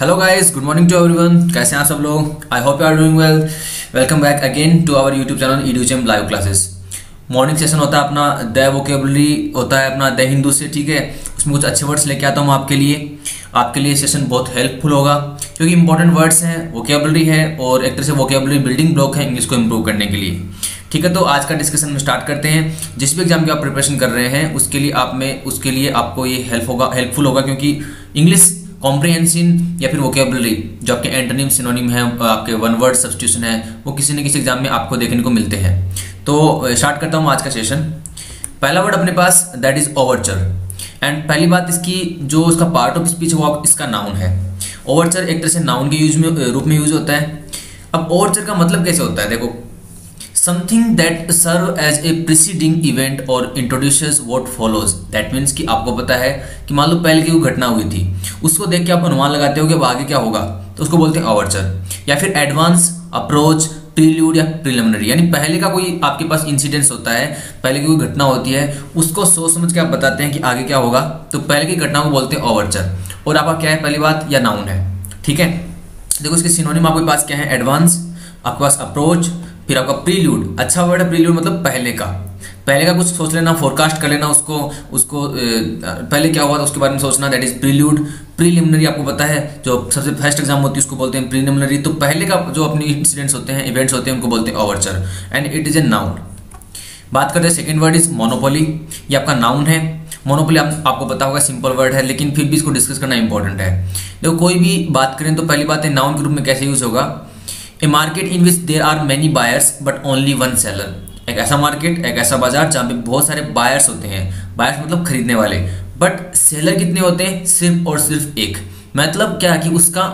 Hello guys good morning to everyone कैसे हैं आप सब लोग? I hope you are doing well welcome back again to our YouTube channel Educhamp live classes morning session होता है अपना द वोकेबलरी होता है अपना द हिंदू से, ठीक है? उसमें कुछ अच्छे वर्ड्स लेके आता हूँ आपके लिए। आपके लिए सेशन बहुत हेल्पफुल होगा, क्योंकि इंपॉर्टेंट वर्ड्स हैं वोकेबलरी है, और एक तरह से वोकेबलरी बिल्डिंग ब्लॉक है इंग्लिश को इम्प्रूव करने के लिए। ठीक है तो आज का डिस्कशन में स्टार्ट करते हैं। जिस भी एग्ज़ाम की आप प्रिपरेशन कर रहे हैं, उसके लिए आप में, उसके लिए आपको ये हेल्प होगा हेल्पफुल होगा, क्योंकि इंग्लिश कॉम्प्रिहेंसिन या फिर वोकेबलरी जो आपके एंटोनिम सिनोनिम है आपके वन वर्ड सब्सटीट्यूशन है, वो किसी न किसी एग्ज़ाम में आपको देखने को मिलते हैं। तो स्टार्ट करता हूँ आज का सेशन पहला वर्ड अपने पास दैट इज़ ओवरचर एंड पहली बात इसकी, जो उसका पार्ट ऑफ़ स्पीच वो इसका नाउन है। ओवरचर एक तरह से नाउन के यूज़ में, रूप में यूज़ होता है। अब ओवरचर का मतलब कैसे होता है? देखो something that serve as a preceding event और introduce what follows that means कि आपको पता है कि मान लो पहले की कोई घटना हुई थी, उसको देख के आप अनुमान लगाते हो कि अब आगे क्या होगा तो उसको बोलते हैं ओवरचर या फिर एडवांस अप्रोच प्रील्यूड या प्रिलिमिनरी यानी पहले का कोई आपके पास इंसिडेंस होता है, पहले की कोई घटना होती है, उसको सोच समझ के आप बताते हैं कि आगे क्या होगा तो पहले की घटना को बोलते हैं ओवरचर और आपका क्या है पहली बात? या नाउन है। ठीक है? देखो इसके सिनोनिम आपके पास क्या है? एडवांस आपके पास अप्रोच फिर आपका प्रील्यूड अच्छा वर्ड है प्रील्यूड मतलब पहले का। पहले का कुछ सोच लेना फोरकास्ट कर लेना उसको उसको पहले क्या हुआ था उसके बारे में सोचना दैट इज़ प्रील्यूड प्रीलिमिनरी आपको पता है जो सबसे फ़र्स्ट एग्ज़ाम होती है उसको बोलते हैं प्रीलिमिनरी तो पहले का जो अपनी इंसिडेंट्स होते हैं इवेंट्स होते हैं उनको बोलते हैं overture and it is a noun बात करते हैं सेकेंड वर्ड इज़ मोनोपोली ये आपका नाउन है। मोनोपोली आप, आपको पता होगा सिंपल वर्ड है लेकिन फिर भी इसको डिस्कस करना इंपॉर्टेंट है। देखो कोई भी बात करें तो पहली बात है नाउन के रूप में कैसे यूज़ होगा? A market in which there are many buyers but only one seller एक ऐसा मार्केट एक ऐसा बाज़ार जहाँ पे बहुत सारे बायर्स होते हैं। बायर्स मतलब खरीदने वाले। बट सेलर कितने होते हैं? सिर्फ़ और सिर्फ़ एक। मतलब क्या कि उसका,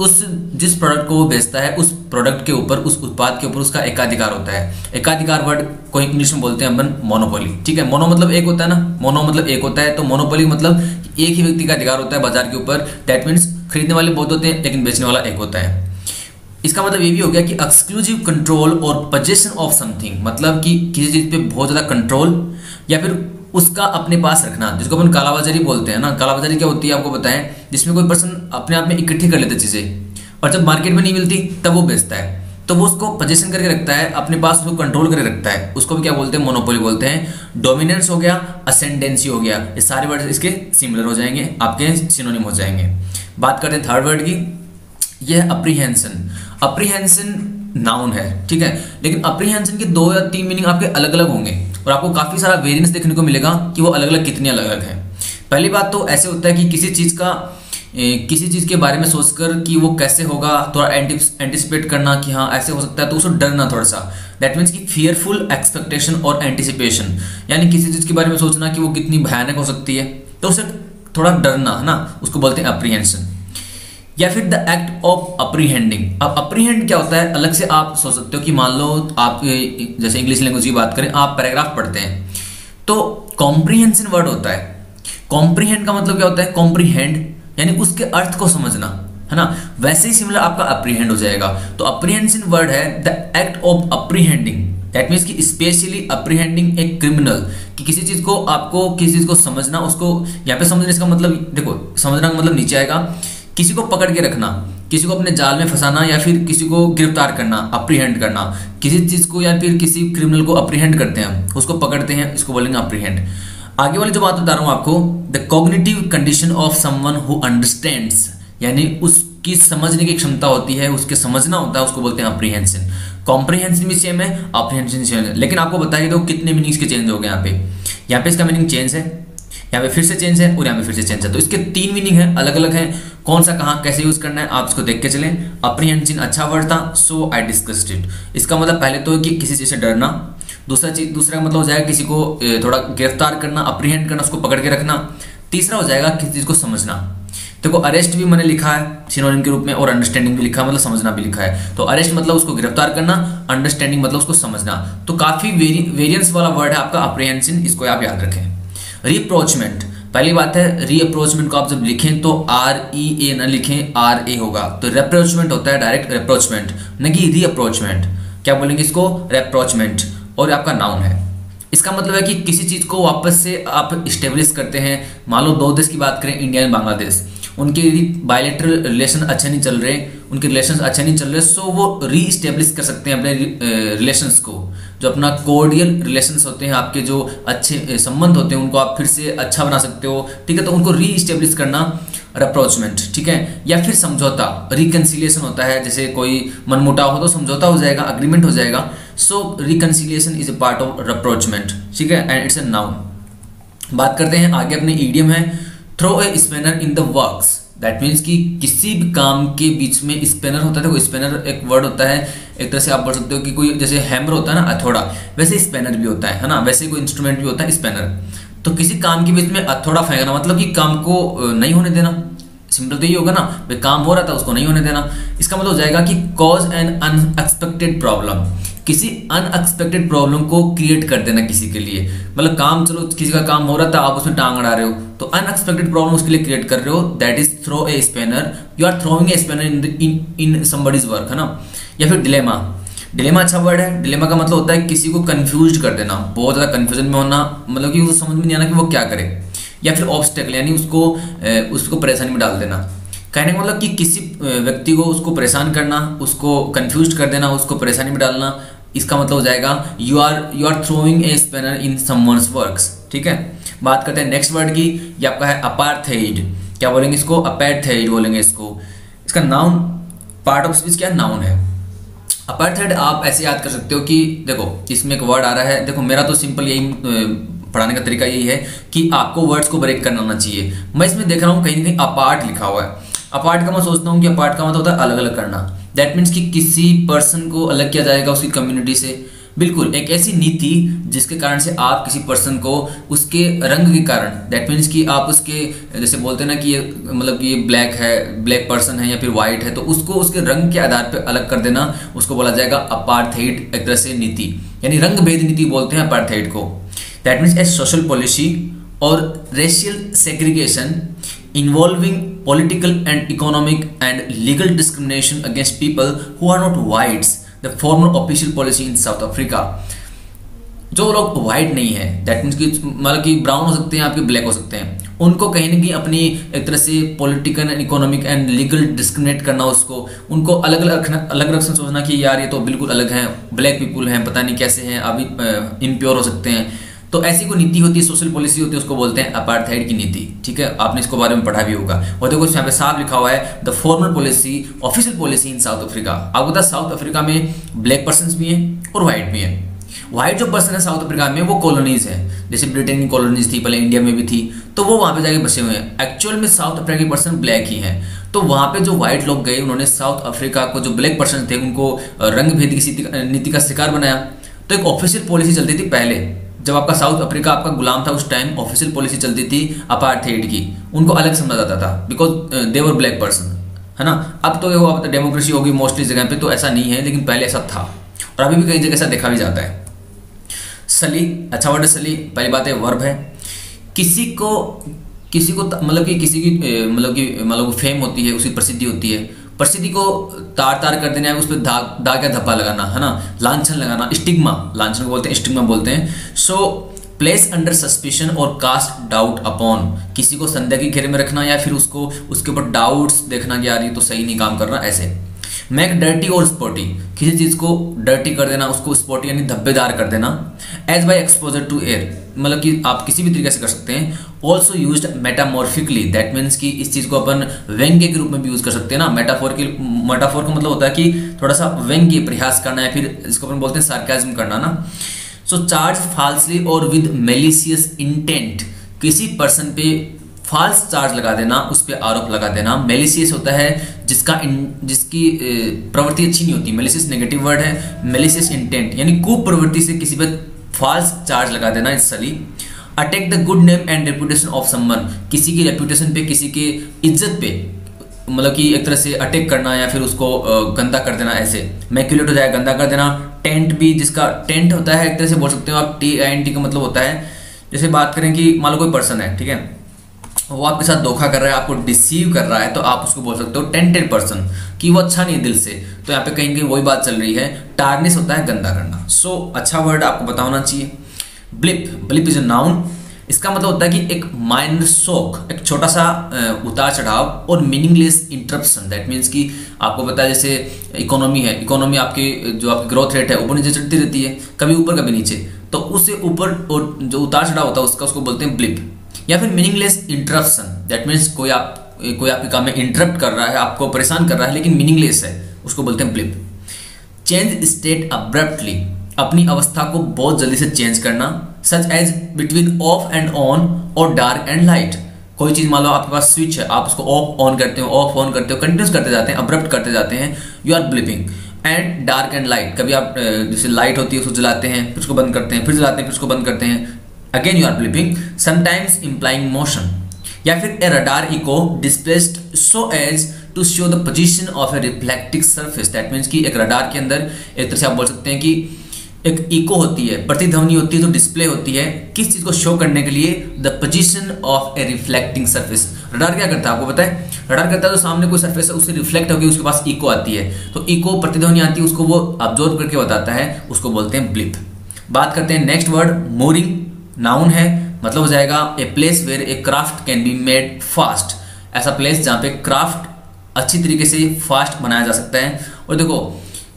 उस जिस प्रोडक्ट को वो बेचता है, उस प्रोडक्ट के ऊपर, उस उत्पाद के ऊपर उसका एकाधिकार होता है। एकाधिकार वर्ड को इंग्लिश में बोलते हैं अपन मोनोपोली ठीक है? मोनो मतलब एक होता है ना? मोनो मतलब एक होता है तो मोनोपोली मतलब एक ही व्यक्ति का अधिकार होता है बाज़ार के ऊपर। दैट मीन्स खरीदने वाले बहुत होते हैं, लेकिन बेचने वाला एक होता है। इसका मतलब ये भी हो गया कि एक्सक्लूसिव कंट्रोल और पोजेशन ऑफ़ समथिंग मतलब कि किसी चीज़ पे बहुत ज़्यादा कंट्रोल या फिर उसका अपने पास रखना। जिसको अपन कालाबाजारी बोलते हैं ना, कालाबाजारी क्या होती है आपको बताएँ? जिसमें कोई पर्सन अपने आप में इकट्ठी कर लेते चीज़ें, और जब मार्केट में नहीं मिलती, तब वो बेचता है। तो वो उसको पोजेशन करके रखता है, अपने पास उसको कंट्रोल करके रखता है। उसको भी क्या बोलते हैं? मोनोपोली बोलते हैं। डोमिनेंस हो गया असेंडेंसी हो गया। ये सारे वर्ड इसके सिमिलर हो जाएँगे, आपके सिनोनिम हो जाएँगे। बात करते हैं थर्ड वर्ड की। यह अप्रीहेंसन अप्रीहेंसन नाउन है, ठीक है? लेकिन अप्रीहेंसन के दो या तीन मीनिंग आपके अलग अलग होंगे और आपको काफ़ी सारा वेरियंस देखने को मिलेगा कि वो अलग अलग कितने अलग अलग है। पहली बात तो ऐसे होता है कि किसी चीज़ का किसी चीज़ के बारे में सोचकर कि वो कैसे होगा, थोड़ा एंटिसिपेट करना कि हाँ ऐसे हो सकता है तो उसको डरना थोड़ा सा दैट मीन्स कि फियरफुल एक्सपेक्टेशन और एंटिसिपेशन यानी किसी चीज़ के बारे में सोचना कि वो कितनी भयानक हो सकती है तो उसे थोड़ा डरना, है ना? उसको बोलते हैं अप्रीहेंशन या फिर द एक्ट ऑफ़ अप्रीहेंडिंग अब अप्रीहेंड क्या होता है? अलग से आप सोच सकते हो कि मान लो आप जैसे इंग्लिश लैंग्वेज की बात करें, आप पैराग्राफ पढ़ते हैं। तो कॉम्प्रीहेंशन वर्ड होता है। कॉम्प्रीहेंड का मतलब क्या होता है? कॉम्प्रीहेंड यानी उसके अर्थ को समझना, है ना? वैसे ही सिमिलर आपका अप्रीहेंड हो जाएगा। तो अप्रीहेंशन वर्ड है the act of apprehending that means कि स्पेशली अप्रीहेंडिंग ए क्रिमिनल कि किसी चीज़ को आपको, किसी चीज़ को समझना, उसको यहाँ पे समझने इसका मतलब देखो, समझना का मतलब नीचे आएगा। किसी को पकड़ के रखना, किसी को अपने जाल में फंसाना या फिर किसी को गिरफ़्तार करना अप्रीहेंड करना। किसी चीज़ को या फिर किसी क्रिमिनल को अप्रीहेंड करते हैं, उसको पकड़ते हैं, इसको बोलेंगे अप्रीहेंड आगे वाली जो बात बता रहा हूँ आपको the cognitive condition of someone who understands यानी उसकी समझने की क्षमता होती है, उसके समझना होता है, उसको बोलते हैं अप्रीहेंशन कॉम्प्रीहेंशन भी सेम है अप्रीहेंशन सेम है। लेकिन आपको बताइए तो कितने मीनिंग्स के चेंज हो गए यहाँ पे? यहाँ पे इसका मीनिंग चेंज है। यहाँ पे फिर से चेंज है और यहाँ पे फिर से चेंज है। तो इसके तीन मीनिंग है अलग अलग है। कौन सा कहाँ कैसे यूज़ करना है, आप इसको देख के चलें। अप्रीहेंशन अच्छा वर्ड था सो आई डिस्कस्ड इट इसका मतलब पहले तो कि किसी चीज़ से डरना। दूसरा चीज़, दूसरा मतलब हो जाएगा किसी को थोड़ा गिरफ़्तार करना अप्रीहेंड करना, उसको पकड़ के रखना। तीसरा हो जाएगा किसी चीज़ को समझना। देखो अरेस्ट भी मैंने लिखा है सिनोनिम के रूप में, और अंडरस्टैंडिंग भी लिखा है मतलब समझना भी लिखा है। तो अरेस्ट मतलब उसको गिरफ़्तार करना अंडरस्टैंडिंग मतलब उसको समझना। तो काफ़ी वेरियंस वाला वर्ड है आपका अप्रीहेंशन इसको आप याद रखें। रिप्रोचमेंट पहली बात है रीअप्रोचमेंट को आप जब लिखें तो आर ई ए न लिखें आर ए होगा। तो रेप्रोचमेंट होता है डायरेक्ट रेप्रोचमेंट न कि रीअप्रोचमेंट क्या बोलेंगे इसको? रेप्रोचमेंट और आपका नाउन है। इसका मतलब है कि किसी चीज़ को वापस से आप स्टेब्लिश करते हैं। मान लो दो देश की बात करें इंडिया एंड बांग्लादेश उनके यदि बायोलेटरल रिलेशन अच्छे नहीं चल रहे, उनके रिलेशन अच्छे नहीं चल रहे सो वो री कर सकते हैं अपने रिलेशंस को। जो अपना कोर्डियल रिलेशंस होते हैं, आपके जो अच्छे संबंध होते हैं, उनको आप फिर से अच्छा बना सकते हो। ठीक है तो उनको री स्टेब्लिश करना अप्रोचमेंट ठीक है? या फिर समझौता रिकन्सिलियेशन होता है, जैसे कोई मनमुटाव हो तो समझौता हो जाएगा अग्रीमेंट हो जाएगा। So reconciliation is a part of approachment ठीक है? एंड इट्स ए नाउन बात करते हैं, आगे अपने ईडियम है throw a spanner in the works that means कि किसी भी काम के बीच में स्पेनर होता है। वो स्पेनर एक वर्ड होता है, एक तरह से आप बोल सकते हो कि कोई जैसे हैमर होता है ना अथोड़ा वैसे स्पेनर भी होता है है ना? वैसे कोई इंस्ट्रूमेंट भी होता है स्पेनर तो किसी काम के बीच में अथोड़ा फेंकना मतलब कि काम को नहीं होने देना। सिंपल तो यही होगा ना, भाई काम हो रहा था, उसको नहीं होने देना। इसका मतलब हो जाएगा कि कॉज एन अनएक्सपेक्टेड प्रॉब्लम किसी अनएक्सपेक्टेड प्रॉब्लम को क्रिएट कर देना किसी के लिए। मतलब काम, चलो किसी का काम हो रहा था, आप उसमें टांग अड़ा रहे हो तो अनएक्सपेक्टेड प्रॉब्लम उसके लिए क्रिएट कर रहे हो that is throw a spanner you are throwing a spanner in in somebody's work है ना? या फिर डिलेमा डिलेमा अच्छा वर्ड है। डिलेमा का मतलब होता है किसी को कन्फ्यूज़ कर देना, बहुत ज़्यादा कन्फ्यूज़न में होना मतलब कि वो समझ में नहीं आना कि वो क्या करे। या फिर ऑब्स्टेकल यानी उसको उसको परेशानी में डाल देना। कहने का मतलब कि किसी व्यक्ति को उसको परेशान करना, उसको कंफ्यूज कर देना, उसको परेशानी में डालना इसका मतलब हो जाएगा you are you are throwing a spanner in someone's works ठीक है? बात करते हैं नेक्स्ट वर्ड की, ये आपका है अपार्थेड क्या बोलेंगे इसको? अपेर्थेड बोलेंगे इसको. इसका नाउन पार्ट ऑफ़ स्पीच क्या? नाउन है. अपार्थेड आप ऐसे याद कर सकते हो कि, देखो, इसमें एक वर्ड आ रहा है। देखो, मेरा तो सिंपल यही पढ़ाने का तरीका यही है कि आपको वर्ड्स को ब्रेक करना आना चाहिए। मैं इसमें देख रहा हूँ कहीं ना कहीं अपार्ट लिखा हुआ है। अपार्ट का मैं सोचता हूँ कि अपार्ट का मतलब होता है अलग अलग करना। दैट मीन्स कि किसी पर्सन को अलग किया जाएगा उसकी कम्युनिटी से। बिल्कुल, एक ऐसी नीति जिसके कारण से आप किसी पर्सन को उसके रंग के कारण दैट मीन्स कि आप उसके, जैसे बोलते हैं ना कि ये मतलब कि ये ब्लैक है ब्लैक पर्सन है या फिर वाइट है तो उसको उसके रंग के आधार पर अलग कर देना, उसको बोला जाएगा अपार्थेड एक तरह से नीति। यानी रंग भेद नीति बोलते हैं अपार्थेड को। That means a social policy और racial segregation involving political and economic and legal discrimination against people who are not whites, the former official policy in South Africa. जो लोग वाइट नहीं है दैट मीन्स कि मतलब कि brown हो सकते हैं, आपके ब्लैक हो सकते हैं। उनको कहीं ना कहीं अपनी एक तरह से political and economic and legal discriminate करना, उसको, उनको अलग अलग रखना अलग अलग सोचना कि यार ये तो बिल्कुल अलग हैं ब्लैक पीपुल हैं, पता नहीं कैसे हैं, अभी इम्प्योर हो सकते हैं। तो ऐसी कोई नीति होती है सोशल पॉलिसी होती है, उसको बोलते हैं अपार्थाइड की नीति, ठीक है? आपने इसको बारे में पढ़ा भी होगा। और देखो यहाँ पे साफ़ लिखा हुआ है the formal policy official policy in South Africa आपको पता साउथ अफ्रीका में ब्लैक पर्सन भी हैं और व्हाइट भी हैं। व्हाइट जो पर्सन है साउथ अफ्रीका में, वो कॉलोनीज है। जैसे ब्रिटेन की कॉलोनीज थी, पहले इंडिया में भी थी तो वो वहाँ पे जाके बसे हुए हैं। एक्चुअल में साउथ अफ्रीका के पर्सन ब्लैक ही हैं। तो वहाँ पे जो व्हाइट लोग गए, उन्होंने साउथ अफ्रीका को जो ब्लैक पर्सन थे, उनको रंग भेद की नीति का शिकार बनाया। तो एक ऑफिशियल पॉलिसी चलती थी पहले। जब आपका साउथ अफ्रीका आपका गुलाम था उस टाइम ऑफिशियल पॉलिसी चलती थी अपार्थेड की, उनको अलग समझा जाता था बिकॉज़ देवर ब्लैक पर्सन है ना? अब तो वो अब डेमोक्रेसी होगी मोस्टली जगह पे तो ऐसा नहीं है, लेकिन पहले ऐसा था। और अभी भी कई जगह ऐसा देखा भी जाता है। सली अच्छा वर्ड सली, पहली बात है वर्ब है। किसी को किसी को मतलब कि किसी की मतलब कि मतलब फेम होती है उसकी प्रसिद्धि होती है। परिस्थिति को तार तार कर देना है उस पर दाग दाग या धब्बा लगाना, है ना? लाछन लगाना, स्टिग्मा, लाछन को बोलते हैं, स्टिग्मा बोलते हैं। सो प्लेस अंडर सस्पिशन और कास्ट डाउट अपॉन किसी को संदेह के घेरे में रखना या फिर उसको, उसके ऊपर डाउट्स देखना कि यार ये तो सही नहीं काम कर रहा, ऐसे। मैक डर्टी और स्पॉटी किसी चीज़ को डर्टी कर देना, उसको स्पॉटी यानी धब्बेदार कर देना। As by exposure to air मतलब कि आप किसी भी तरीके से कर सकते हैं। Also use metaphorically that means कि इस चीज़ को अपन व्यंग्य के रूप में भी यूज़ कर सकते हैं ना। मेटाफोर की मेटाफोर का मतलब होता है कि थोड़ा सा व्यंग्य प्रयास करना या फिर इसको अपन बोलते हैं सार्केजम करना ना। सो चार्ज फाल्सली और विद मेलिसियस इंटेंट किसी पर्सन पे फॉल्स चार्ज लगा देना उस पर आरोप लगा देना। मेलिसियस होता है जिसका इन, जिसकी प्रवृत्ति अच्छी नहीं होती। मेलिसियस नेगेटिव वर्ड है मेलिसियस इंटेंट यानी कुप्रवृत्ति से किसी पर फॉल्स चार्ज लगा देना इस sully attack the good name and reputation of someone किसी की रेपुटेशन पे, किसी के इज़्ज़त पे। मतलब कि एक तरह से अटैक करना या फिर उसको गंदा कर देना ऐसे। मैक्यूलेट हो जाए, गंदा कर देना। टेंट भी जिसका टेंट होता है, एक तरह से बोल सकते हो आप टी आई एन टी का मतलब होता है। जैसे बात करें कि मान लो कोई पर्सन है, ठीक है? वो आपके साथ धोखा कर रहा है आपको डिसीव कर रहा है तो आप उसको बोल सकते हो टेंटेड पर्सन कि वो अच्छा नहीं है दिल से। तो यहाँ पे कहीं कहीं वही बात चल रही है टार्निस होता है गंदा करना। सो so, अच्छा वर्ड आपको बताना चाहिए। Blip blip is a noun इसका मतलब होता है कि एक माइंड शोक एक छोटा सा उतार चढ़ाव और मीनिंगलेस इंटरप्शन दैट मीन्स कि आपको पता है जैसे इकोनॉमी है इकोनॉमी आपकी जो आपकी ग्रोथ रेट है ऊपर नीचे चढ़ती रहती है कभी ऊपर कभी नीचे। तो उससे ऊपर और जो उतार चढ़ाव होता है उसका उसको बोलते हैं ब्लिप या फिर मीनिंगलेस इंटरप्शन दैट मीन्स कोई आप, कोई आपके काम में इंटरप्ट कर रहा है, आपको परेशान कर रहा है, लेकिन मीनिंगलेस है, उसको बोलते हैं ब्लिप चेंज स्टेट अब्रप्टली अपनी अवस्था को बहुत जल्दी से चेंज करना such as between off and on और डार्क एंड लाइट कोई चीज़ मान लो आपके पास स्विच है, आप उसको ऑफ़ ऑन करते हो ऑफ़ ऑन करते हो कंटिन्यूस करते जाते हैं अब्रप्ट करते जाते हैं you are blipping and dark and light कभी आप जैसे लाइट होती है, उसको जलाते हैं, फिर उसको बंद करते हैं, फिर जलाते हैं, फिर उसको बंद करते हैं again you are blipping sometimes implying motion या फिर a radar echo displaced so as to show the position of a reflective surface that means कि एक रडार के अंदर एक तरह से आप बोल सकते हैं कि एक इको होती है, प्रतिध्वनि होती है जो डिस्प्ले होती है। किस चीज़ को शो करने के लिए? The position of a reflecting surface radar क्या करता है? आपको पता है? रडार करता है तो सामने कोई सर्फेस है उससे रिफ्लेक्ट होकर उसके पास इको आती है। तो इको प्रतिध्वनि आती है, उसको वो ऑब्जॉर्व करके बताता है, उसको बोलते हैं ब्लिप बात करते हैं नेक्स्ट वर्ड मोरिंग नाउन है मतलब हो जाएगा a place where a craft can be made fast ऐसा प्लेस जहाँ पे क्राफ्ट अच्छी तरीके से फास्ट बनाया जा सकता है। और देखो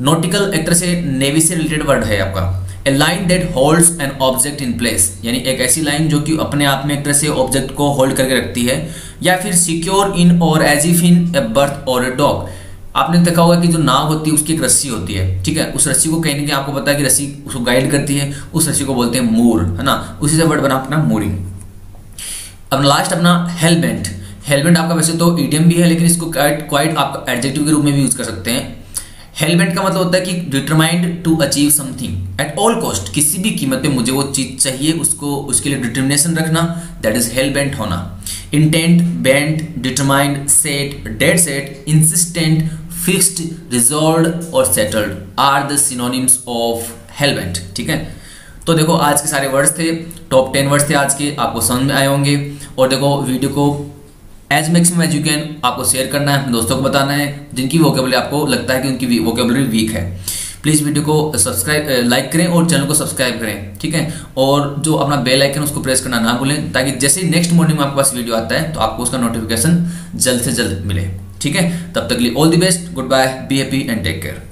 नोटिकल एक तरह से नेवी से रिलेटेड वर्ड है आपका। A line that holds an object in place यानी एक ऐसी लाइन जो कि अपने आप में एक तरह से ऑब्जेक्ट को होल्ड करके रखती है। या फिर सिक्योर इन और as if in a berth और ए डॉग आपने देखा होगा कि जो नाव होती है, उसकी एक रस्सी होती है, ठीक है? उस रस्सी को कहीं ना कहीं आपको पता है कि रस्सी उसको गाइड करती है, उस रस्सी को बोलते हैं मोर, है ना? उसी से वर्ड बना अपना मोरिंग अब लास्ट अपना हेलमेट हेलमेट आपका वैसे तो ईडियम भी है, लेकिन इसको क्वाइट आप एडजेक्टिव के रूप में भी यूज़ कर सकते हैं. हेलमेट का मतलब होता है कि determined to achieve something at all cost किसी भी कीमत पे मुझे वो चीज़ चाहिए, उसको, उसके लिए डिटर्मिनेशन रखना दैट इज़ हेलमेट होना. Intent bent determined set dead set insistent fixed resolve और settled are the synonyms of hellbent ठीक है? तो देखो, आज के सारे वर्ड्स थे टॉप टेन वर्ड्स थे आज के, आपको समझ में आए होंगे। और देखो वीडियो को as maximum as you can आपको शेयर करना है, अपने दोस्तों को बताना है, जिनकी वोकेबलरी आपको लगता है कि उनकी वोकेबलरी वीक है। प्लीज़ वीडियो को सब्सक्राइब लाइक करें और चैनल को सब्सक्राइब करें, ठीक है? और जो अपना बेल आइकन उसको प्रेस करना ना भूलें, ताकि जैसे नेक्स्ट मॉर्निंग में आपके पास वीडियो आता है तो आपको उसका नोटिफिकेशन जल्द से जल्द मिले। ठीक है? तब तक लिए all the best goodbye be happy and take care